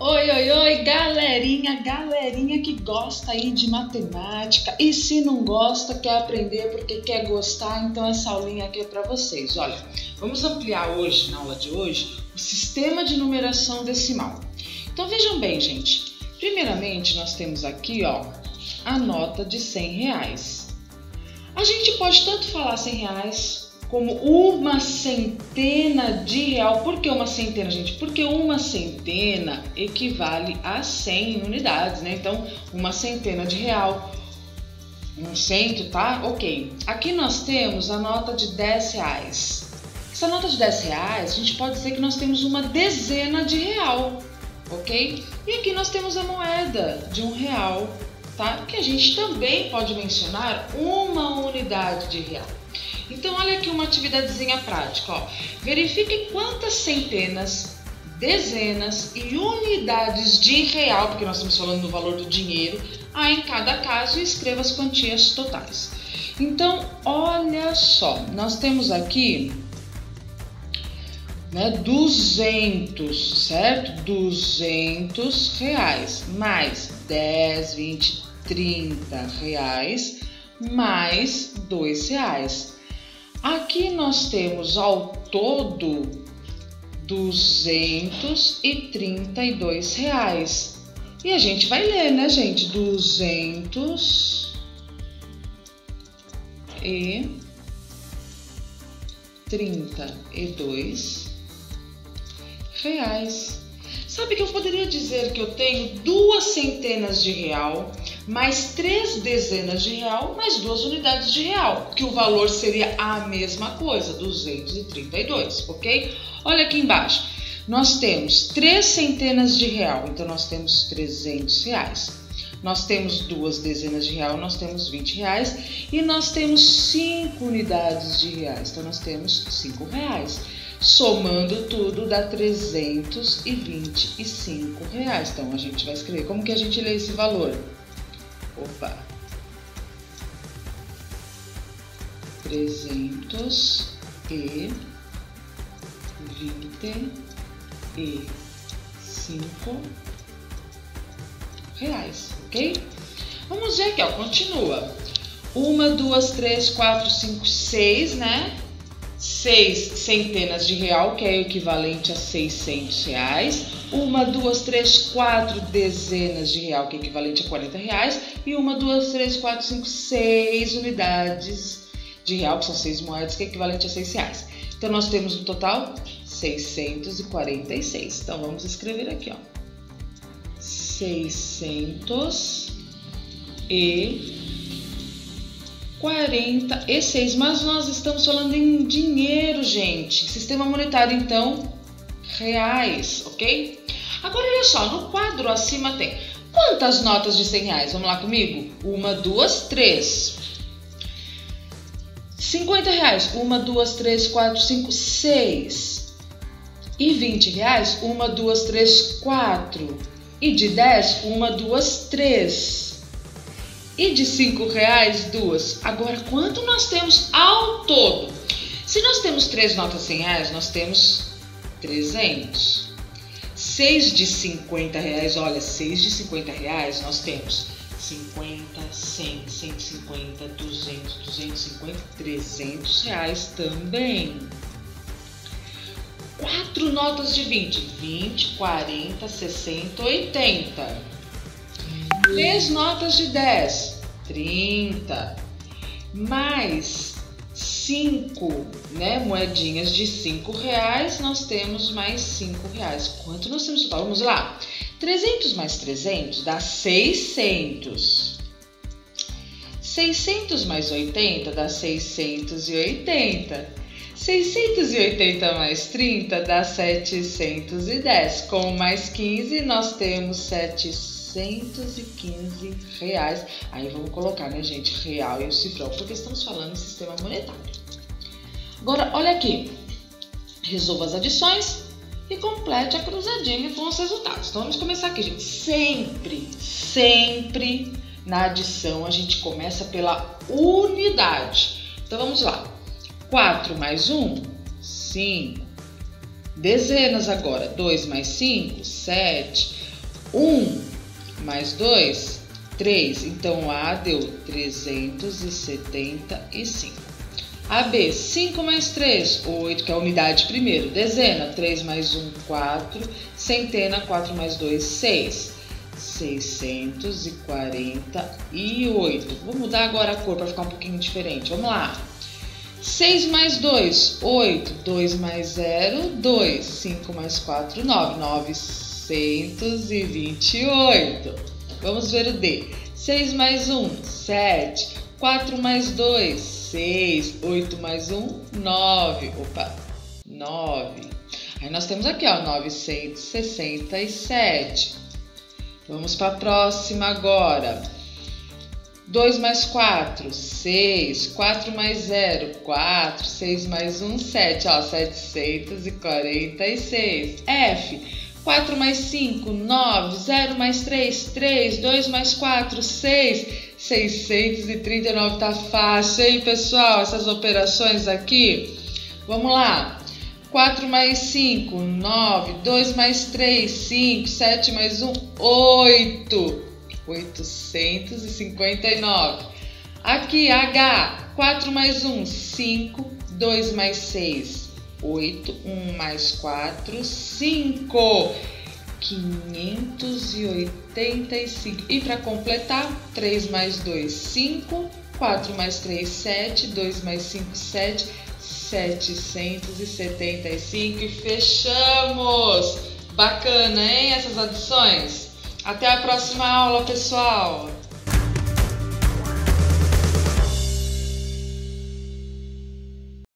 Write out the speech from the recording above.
Oi, oi, oi, galerinha, galerinha que gosta aí de matemática e se não gosta, quer aprender porque quer gostar, então essa aulinha aqui é para vocês. Olha, vamos ampliar hoje, na aula de hoje, o sistema de numeração decimal. Então vejam bem, gente. Primeiramente, nós temos aqui, ó, a nota de 100 reais. A gente pode tanto falar 100 reais como uma centena de real. Por que uma centena, gente? Porque uma centena equivale a 100 unidades, né? Então, uma centena de real, um cento, tá? Ok. Aqui nós temos a nota de 10 reais. Essa nota de 10 reais, a gente pode dizer que nós temos uma dezena de real, ok? E aqui nós temos a moeda de um real, tá? Que a gente também pode mencionar uma unidade de real. Então, olha aqui uma atividadezinha prática. Ó. Verifique quantas centenas, dezenas e unidades de real, porque nós estamos falando do valor do dinheiro, há em cada caso e escreva as quantias totais. Então, olha só, nós temos aqui né, 200, certo? 200 reais, mais 10, 20, 30 reais, mais 2 reais. Aqui nós temos ao todo 232 reais. E a gente vai ler, né, gente? 200 e 32 reais. Sabe que eu poderia dizer que eu tenho duas centenas de real, mais três dezenas de real, mais duas unidades de real, que o valor seria a mesma coisa, 232, ok? Olha aqui embaixo, nós temos três centenas de real, então nós temos 300 reais. Nós temos duas dezenas de real, nós temos 20 reais e nós temos cinco unidades de reais, então nós temos cinco reais. Somando tudo dá 325 reais. Então a gente vai escrever. Como que a gente lê esse valor? Opa! 325 reais, ok? Vamos ver aqui, ó, continua. Uma, duas, três, quatro, cinco, seis, né? Seis centenas de real, que é equivalente a 600 reais, uma, duas, três, quatro dezenas de real, que é equivalente a 40 reais, e uma, duas, três, quatro, cinco, seis unidades de real, que são seis moedas, que é equivalente a 6 reais. Então, nós temos no total 646. Então, vamos escrever aqui, ó. 600 e 46, mas nós estamos falando em dinheiro, gente. Sistema monetário, então, reais, ok? Agora, olha só, no quadro acima tem quantas notas de 100 reais? Vamos lá comigo? Uma, duas, três. 50 reais, uma, duas, três, quatro, cinco, seis. E 20 reais, uma, duas, três, quatro. E de 10, uma, duas, três. E de cinco reais, duas. Agora, quanto nós temos ao todo? Se nós temos três notas de 100 reais, nós temos 300. Seis de 50 reais, olha, seis de 50 reais, nós temos 50, 100, 150, 200, 250, 300 reais também. Quatro notas de 20, 20, 40, 60, 80. Três notas de 10, 30. Mais cinco né, moedinhas de 5 reais, nós temos mais 5 reais. Quanto nós temos? Vamos lá. 300 mais 300 dá 600. 600 mais 80 dá 680. 680 mais 30 dá 710. Com mais 15, nós temos 700. 215 reais. Aí vamos colocar, né, gente, real e o cifrão, porque estamos falando em sistema monetário. Agora, olha aqui. Resolva as adições e complete a cruzadinha com os resultados. Então, vamos começar aqui, gente. Sempre, sempre na adição a gente começa pela unidade. Então, vamos lá. 4 mais 1, 5. Dezenas agora. 2 mais 5, 7. 1 mais 2, 3. Então, A deu 375. AB, 5 mais 3, 8, que é a unidade primeiro. Dezena, 3 mais 1, 4. Centena, 4 mais 2, 6. 648. Vou mudar agora a cor para ficar um pouquinho diferente. Vamos lá. 6 mais 2, 8. 2 mais 0, 2. 5 mais 4, 9. 928. Vamos ver o D. 6 mais 1, 7. 4 mais 2, 6, 8 mais 1, 9. Opa, 9. Aí nós temos aqui, ó, 967. Vamos para a próxima agora. 2 mais 4, 6. 4 mais 0, 4. 6 mais 1, 7. Ó, 746. F. 4 mais 5, 9. 0 mais 3, 3. 2 mais 4, 6. 639 tá fácil, hein, pessoal? Essas operações aqui. Vamos lá. 4 mais 5, 9. 2 mais 3, 5. 7 mais 1, 8. 859. Aqui, H. 4 mais 1, 5. 2 mais 6, 8. 1 mais 4, 5. 585. E para completar, 3 mais 2, 5. 4 mais 3, 7. 2 mais 5, 7. 775 e fechamos! Bacana, hein? Essas adições. Até a próxima aula, pessoal!